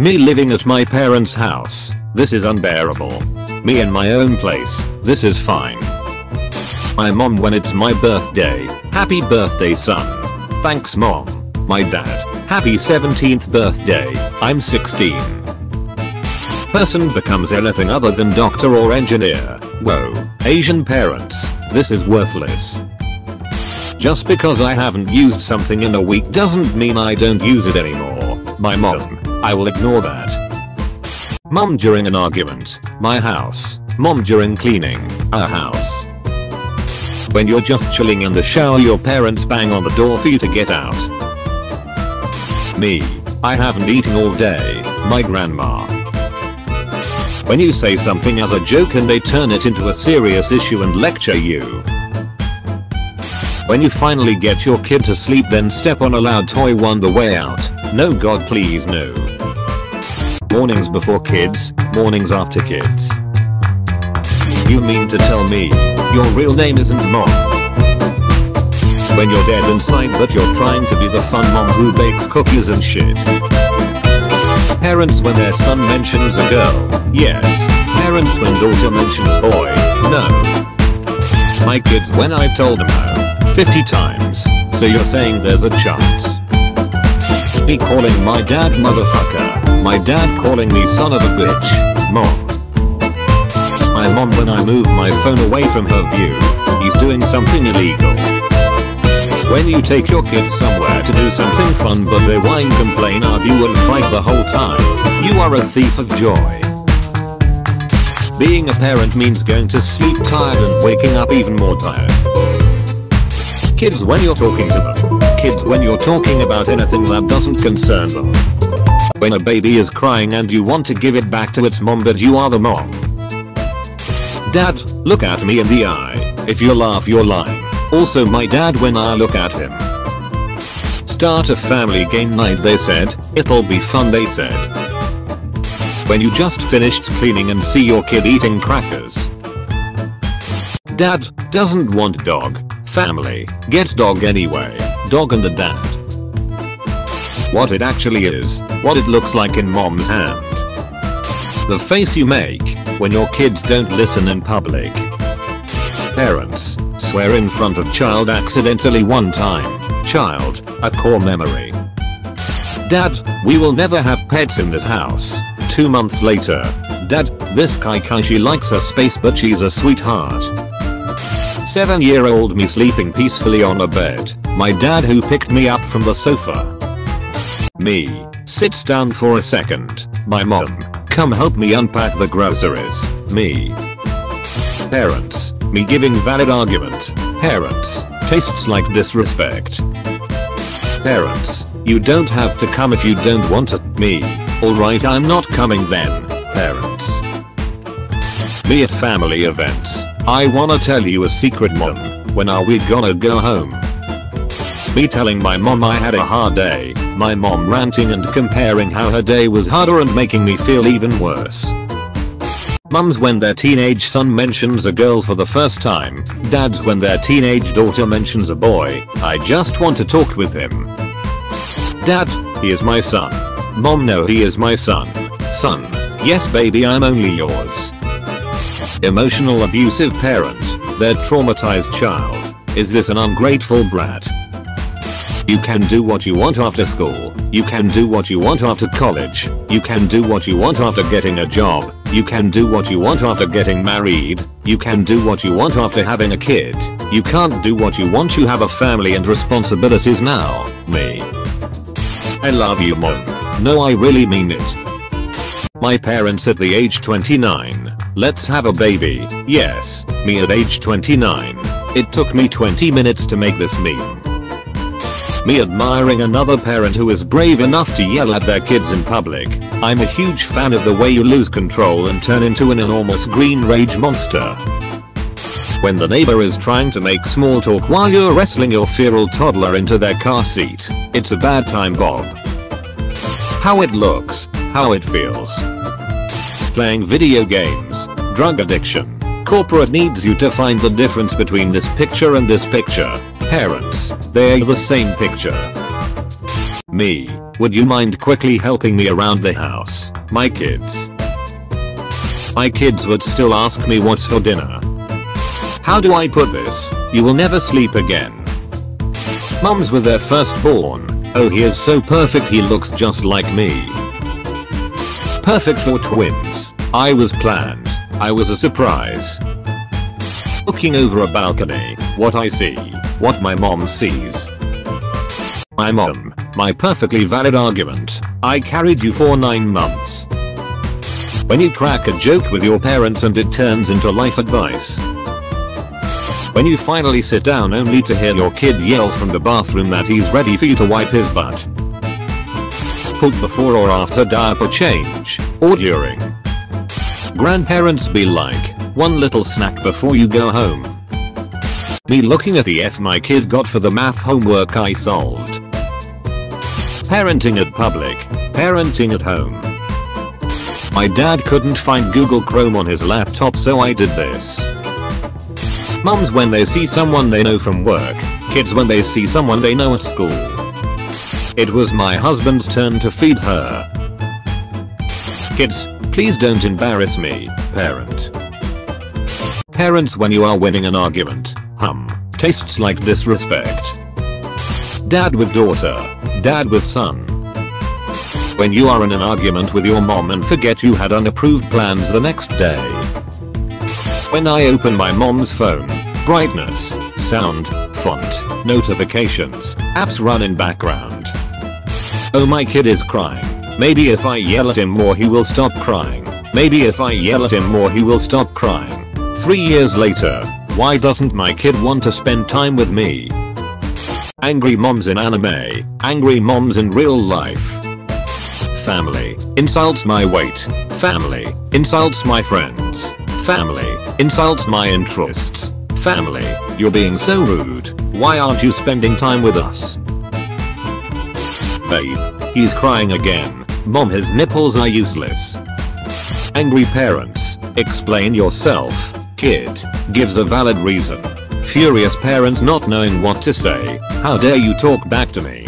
Me living at my parents' house. This is unbearable. Me in my own place. This is fine. My mom when it's my birthday. Happy birthday son. Thanks mom. My dad. Happy 17th birthday. I'm 16. Person becomes anything other than doctor or engineer. Whoa. Asian parents. This is worthless. Just because I haven't used something in a week doesn't mean I don't use it anymore. My mom. I will ignore that. Mom during an argument. My house. Mom during cleaning. Our house. When you're just chilling in the shower your parents bang on the door for you to get out. Me. I haven't eaten all day. My grandma. When you say something as a joke and they turn it into a serious issue and lecture you. When you finally get your kid to sleep then step on a loud toy on the way out. No god please no. Mornings before kids, mornings after kids. You mean to tell me, your real name isn't mom? When you're dead inside but you're trying to be the fun mom who bakes cookies and shit. Parents when their son mentions a girl, yes. Parents when daughter mentions boy, no. My kids when I've told them no, 50 times, so you're saying there's a chance. Be calling my dad motherfucker, my dad calling me son of a bitch, mom. My mom when I move my phone away from her view, he's doing something illegal. When you take your kids somewhere to do something fun but they whine complain argue and fight the whole time, you are a thief of joy. Being a parent means going to sleep tired and waking up even more tired. Kids when you're talking to them. Kids when you're talking about anything that doesn't concern them. When a baby is crying and you want to give it back to its mom but you are the mom. Dad, look at me in the eye. If you laugh you're lying. Also my dad when I look at him. Start a family game night they said, it'll be fun they said. When you just finished cleaning and see your kid eating crackers. Dad doesn't want dog. Family gets dog anyway. Dog and the dad. What it actually is, what it looks like in mom's hand. The face you make when your kids don't listen in public. Parents swear in front of child accidentally one time. Child, a core memory. Dad, we will never have pets in this house. Two months later. Dad, this Kai Kai she likes her space but she's a sweetheart. 7 year old me sleeping peacefully on a bed. My dad who picked me up from the sofa. Me. Sits down for a second. My mom. Come help me unpack the groceries. Me. Parents. Me giving valid argument. Parents. Tastes like disrespect. Parents. You don't have to come if you don't want to. Me. Alright I'm not coming then. Parents. Me at family events. I wanna tell you a secret mom. When are we gonna go home? Me telling my mom I had a hard day. My mom ranting and comparing how her day was harder and making me feel even worse. Mums when their teenage son mentions a girl for the first time. Dads when their teenage daughter mentions a boy. I just want to talk with him. Dad, he is my son. Mom no he is my son. Son. Yes baby I'm only yours. Emotional abusive parent. Their traumatized child. Is this an ungrateful brat? You can do what you want after school. You can do what you want after college. You can do what you want after getting a job. You can do what you want after getting married. You can do what you want after having a kid. You can't do what you want you have a family and responsibilities now. Me. I love you mom. No I really mean it. My parents at the age 29. Let's have a baby. Yes, me at age 29. It took me 20 minutes to make this meme. Me admiring another parent who is brave enough to yell at their kids in public. I'm a huge fan of the way you lose control and turn into an enormous green rage monster. When the neighbor is trying to make small talk while you're wrestling your feral toddler into their car seat, it's a bad time Bob. How it looks, how it feels. Playing video games, drug addiction. Corporate needs you to find the difference between this picture and this picture. Parents, they're the same picture. Me. Would you mind quickly helping me around the house, my kids? My kids would still ask me what's for dinner. How do I put this? You will never sleep again. Mums with their firstborn. Oh he is so perfect he looks just like me. Perfect for twins. I was planned. I was a surprise. Looking over a balcony, what I see, what my mom sees. My mom, my perfectly valid argument, I carried you for 9 months. When you crack a joke with your parents and it turns into life advice. When you finally sit down only to hear your kid yell from the bathroom that he's ready for you to wipe his butt. Put before or after diaper change, or during. Grandparents be like, one little snack before you go home. Me looking at the F my kid got for the math homework I solved. Parenting at public, parenting at home. My dad couldn't find Google Chrome on his laptop so I did this. Mums when they see someone they know from work, kids when they see someone they know at school. It was my husband's turn to feed her. Kids, please don't embarrass me, parent. Parents when you are winning an argument, hum, tastes like disrespect. Dad with daughter, dad with son. When you are in an argument with your mom and forget you had unapproved plans the next day. When I open my mom's phone, brightness, sound, font, notifications, apps run in background. Oh my kid is crying. Maybe if I yell at him more he will stop crying. Maybe if I yell at him more he will stop crying. Three years later, why doesn't my kid want to spend time with me? Angry moms in anime, angry moms in real life. Family, insults my weight. Family, insults my friends. Family, insults my interests. Family, you're being so rude. Why aren't you spending time with us? Babe, he's crying again. Mom his nipples are useless. Angry parents, explain yourself. Kid, gives a valid reason. Furious parent not knowing what to say. How dare you talk back to me.